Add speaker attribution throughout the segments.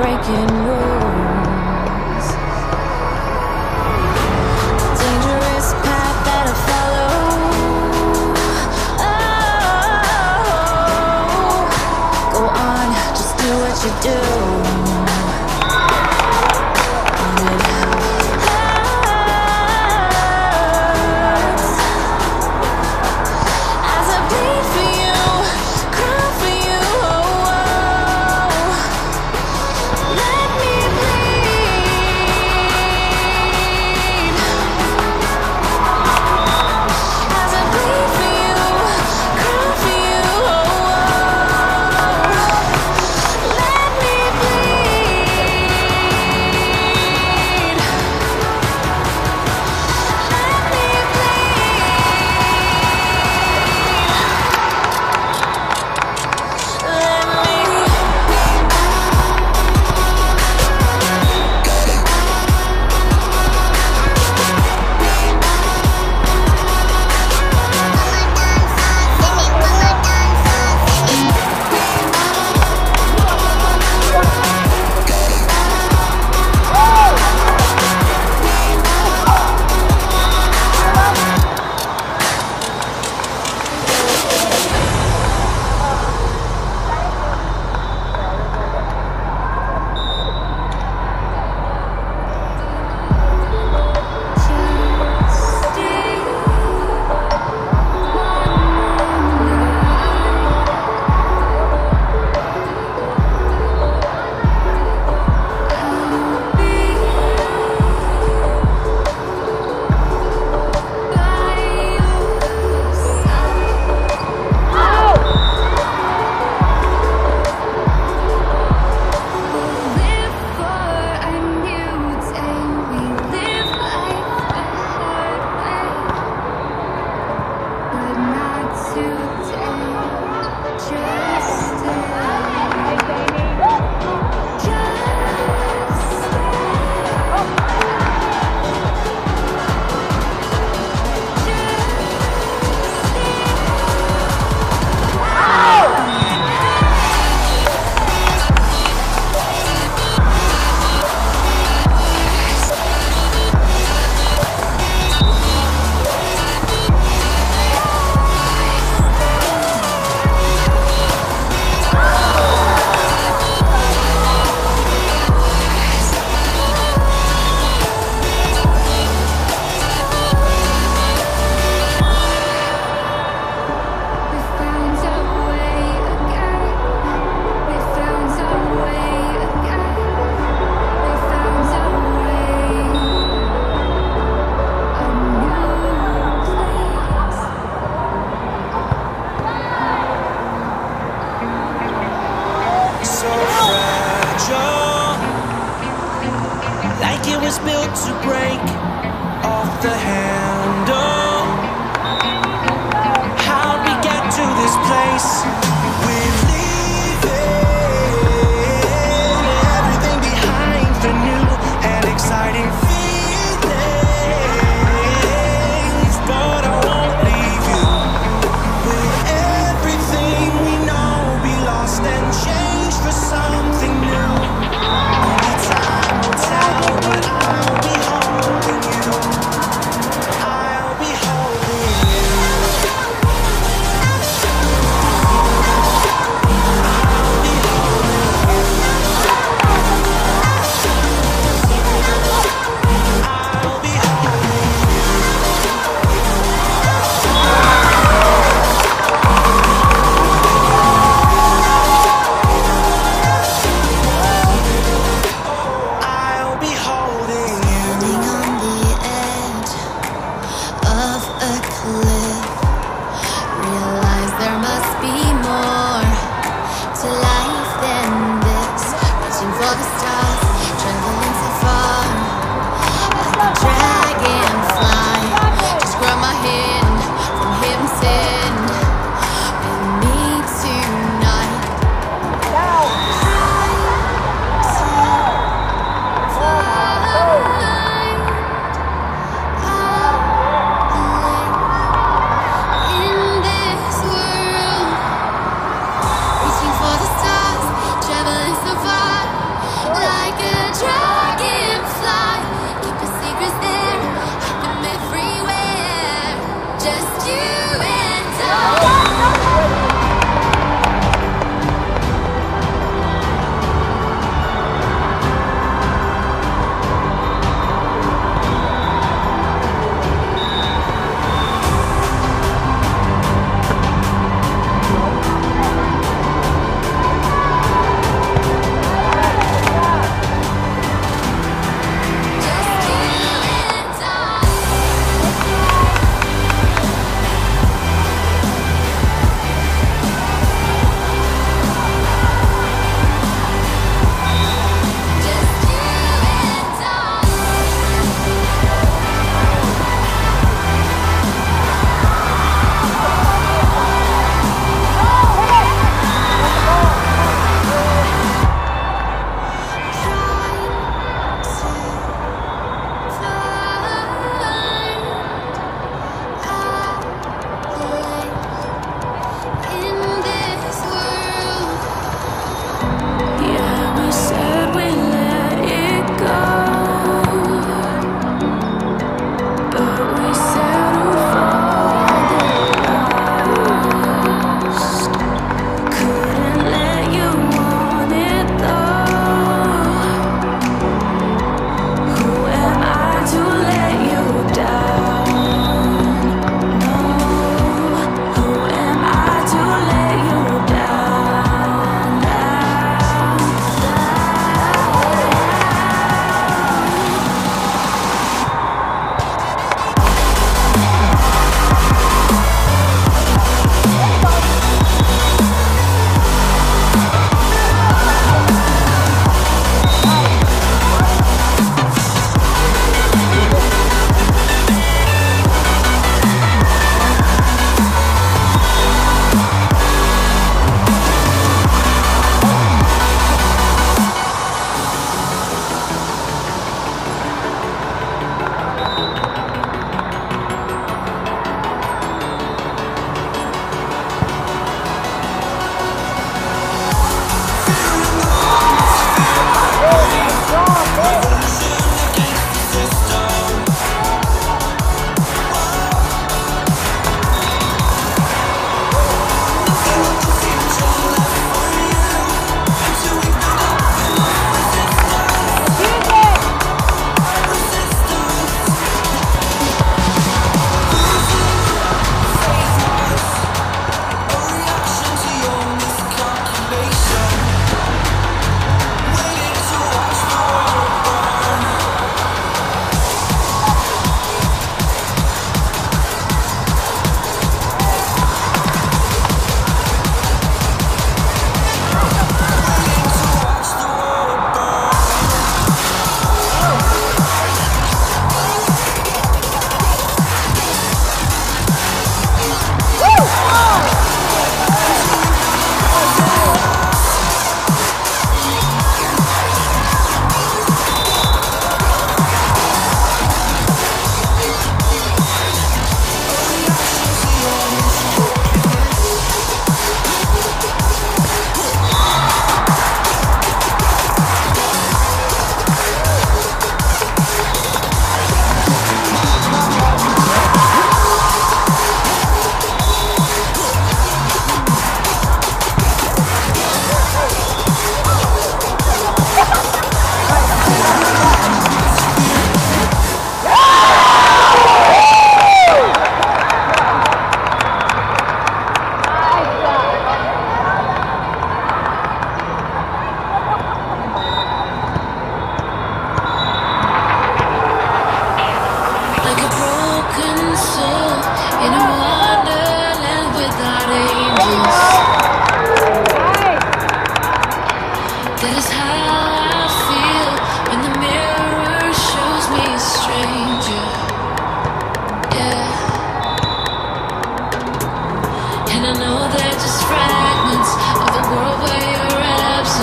Speaker 1: breaking rules. Dangerous path that I follow. Oh, go on, just do what you do. face.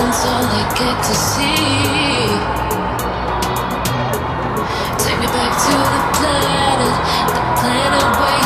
Speaker 1: That's all I get to see. Take me back to the planet The planet where